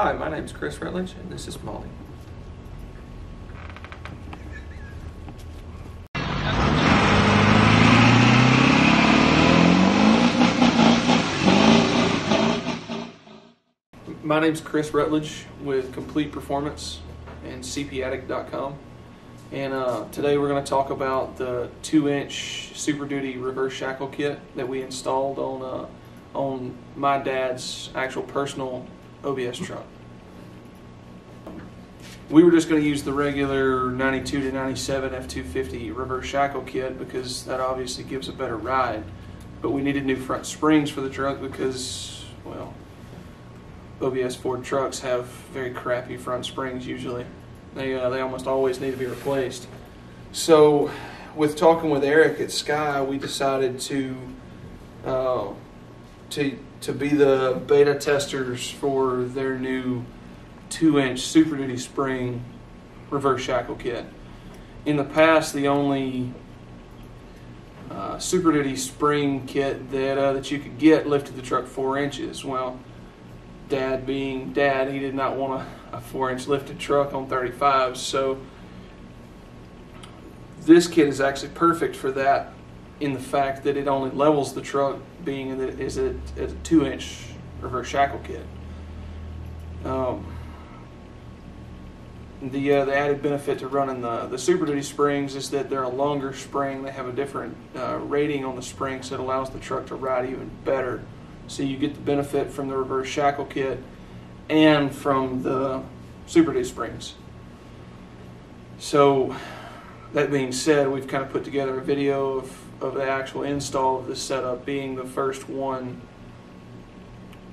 Hi, my name is Chris Rutledge, and this is Molly. My name's Chris Rutledge with Complete Performance and CPAddict.com. And uh, today we're going to talk about the 2 inch Super Duty reverse shackle kit that we installed on, uh, on my dad's actual personal OBS truck. We were just going to use the regular 92 to 97 F250 reverse shackle kit because that obviously gives a better ride. But we needed new front springs for the truck because, well, OBS Ford trucks have very crappy front springs usually. They, uh, they almost always need to be replaced. So, with talking with Eric at Sky, we decided to uh, to to be the beta testers for their new two-inch Super Duty spring reverse shackle kit. In the past, the only uh, Super Duty spring kit that uh, that you could get lifted the truck four inches. Well, Dad being Dad, he did not want a, a four-inch lifted truck on 35s, so this kit is actually perfect for that in the fact that it only levels the truck, being that it is a, a two-inch reverse shackle kit. Um, the uh, the added benefit to running the the Super Duty springs is that they're a longer spring. They have a different uh, rating on the spring, so it allows the truck to ride even better. So you get the benefit from the reverse shackle kit and from the Super Duty springs. So that being said, we've kind of put together a video of, of the actual install of this setup, being the first one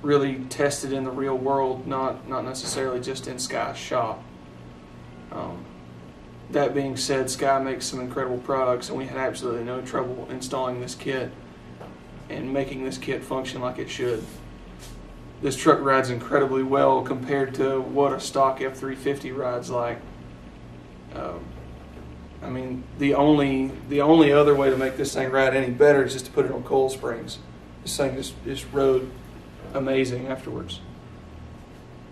really tested in the real world, not not necessarily just in Sky's shop. Um, that being said, Sky makes some incredible products, and we had absolutely no trouble installing this kit and making this kit function like it should. This truck rides incredibly well compared to what a stock F350 rides like. Um, I mean, the only the only other way to make this thing ride any better is just to put it on coil springs. This thing just just rode amazing afterwards.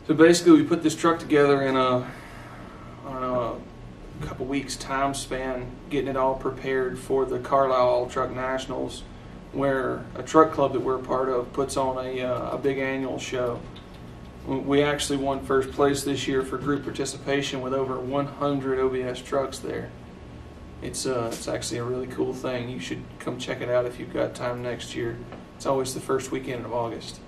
So basically, we put this truck together in a I don't know a couple weeks time span, getting it all prepared for the Carlisle All Truck Nationals, where a truck club that we're a part of puts on a uh, a big annual show. We actually won first place this year for group participation with over 100 OBS trucks there it's uh, it's actually a really cool thing. You should come check it out if you've got time next year. It's always the first weekend of August.